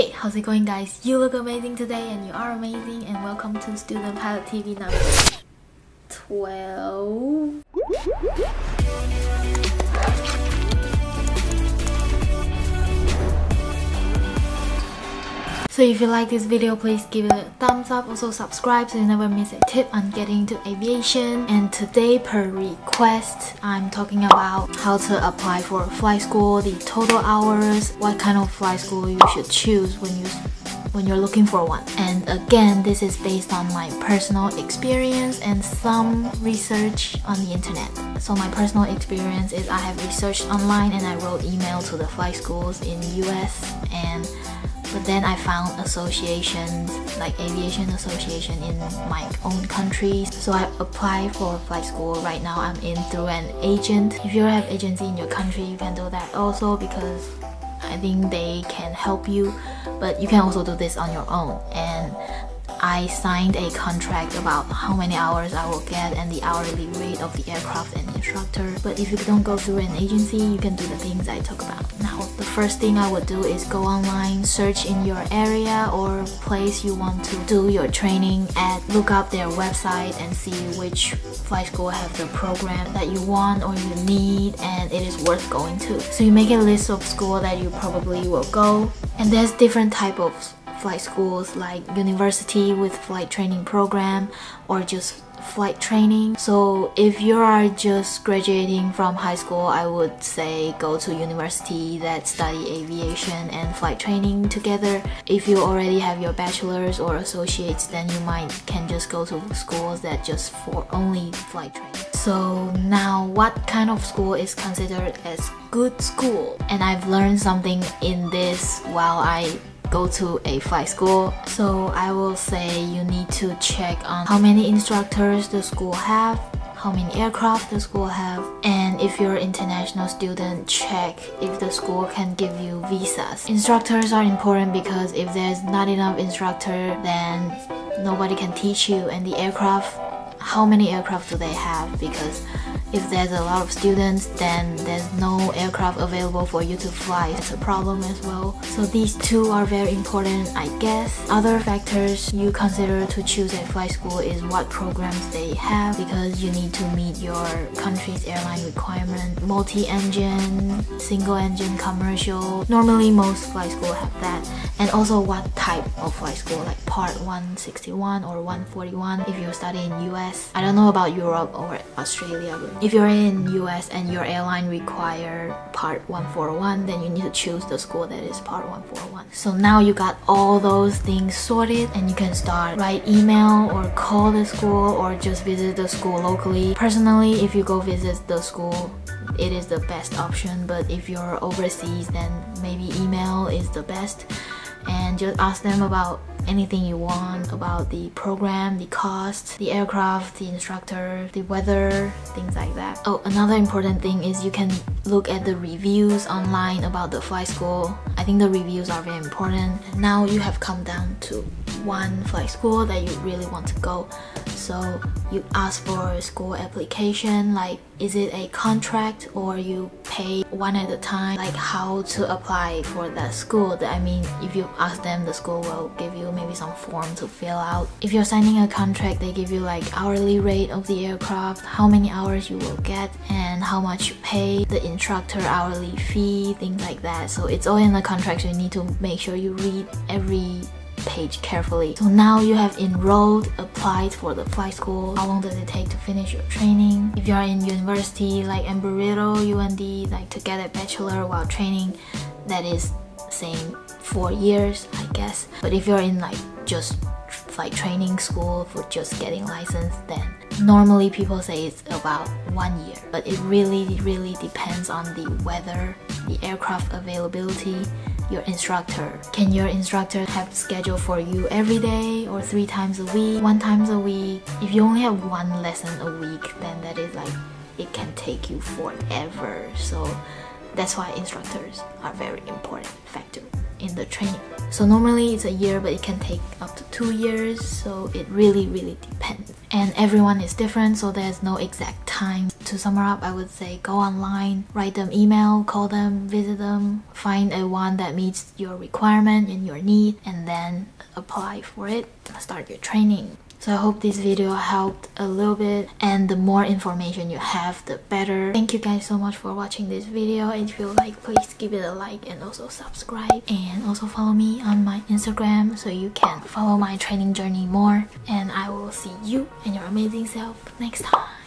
Hey, how's it going guys? You look amazing today and you are amazing and welcome to Student Pilot TV number 12. So if you like this video, please give it a thumbs up. Also subscribe so you never miss a tip on getting into aviation. And today, per request, I'm talking about how to apply for a flight school, the total hours, what kind of flight school you should choose when you when you're looking for one. And again, this is based on my personal experience and some research on the internet. So my personal experience is I have researched online and I wrote email to the flight schools in US and but then I found associations like aviation association in my own country. So I applied for flight school. Right now I'm in through an agent. If you have agency in your country you can do that also because I think they can help you. But you can also do this on your own. And I signed a contract about how many hours I will get and the hourly rate of the aircraft and instructor. But if you don't go through an agency, you can do the things I talk about. Now, first thing I would do is go online, search in your area or place you want to do your training at, look up their website and see which flight school have the program that you want or you need and it is worth going to. So you make a list of school that you probably will go and there's different type of flight schools like university with flight training program or just flight training. So if you are just graduating from high school, I would say go to university that study aviation and flight training together. If you already have your bachelor's or associates, then you might can just go to schools that just for only flight training. So now what kind of school is considered as good school? And I've learned something in this while I go to a flight school. So I will say you need to check on how many instructors the school have, how many aircraft the school have, and if you're an international student, check if the school can give you visas. Instructors are important because if there's not enough instructor, then nobody can teach you and the aircraft how many aircraft do they have because if there's a lot of students, then there's no aircraft available for you to fly. It's a problem as well. So these two are very important, I guess. Other factors you consider to choose a flight school is what programs they have because you need to meet your country's airline requirement. Multi-engine, single-engine, commercial. Normally most flight school have that. And also what type of flight school, like Part 161 or 141 if you study in US. I don't know about Europe or Australia, but if you're in US and your airline require part 141, then you need to choose the school that is part 141. So now you got all those things sorted and you can start write email or call the school or just visit the school locally. Personally, if you go visit the school, it is the best option, but if you're overseas, then maybe email is the best and just ask them about anything you want about the program, the cost, the aircraft, the instructor, the weather, things like that. Oh, another important thing is you can look at the reviews online about the flight school. I think the reviews are very important. Now you have come down to one flight school that you really want to go. So you ask for a school application, like is it a contract or you pay one at a time, like how to apply for that school. I mean, if you ask them, the school will give you maybe some form to fill out. If you're signing a contract, they give you like hourly rate of the aircraft, how many hours you will get, and how much you pay, the instructor hourly fee, things like that. So it's all in the contract, so you need to make sure you read every page carefully. So now you have enrolled, applied for the flight school. How long does it take to finish your training? If you are in university like Embry-Riddle, UND, like to get a bachelor while training, that is same four years, I guess. But if you're in like just flight training school for just getting license, then normally people say it's about one year. But it really, really depends on the weather, the aircraft availability, your instructor. Can your instructor have schedule for you every day or three times a week, one times a week? If you only have one lesson a week, then that is like it can take you forever. So that's why instructors are very important factor in the training. So normally it's a year, but it can take up to two years. So it really, really depends. And everyone is different, so there's no exact time. To sum up, I would say go online, write them email, call them, visit them, find a one that meets your requirement and your need, and then apply for it. Start your training. So I hope this video helped a little bit and the more information you have the better. Thank you guys so much for watching this video. If you like please give it a like and also subscribe and also follow me on my Instagram so you can follow my training journey more and I will see you and your amazing self next time.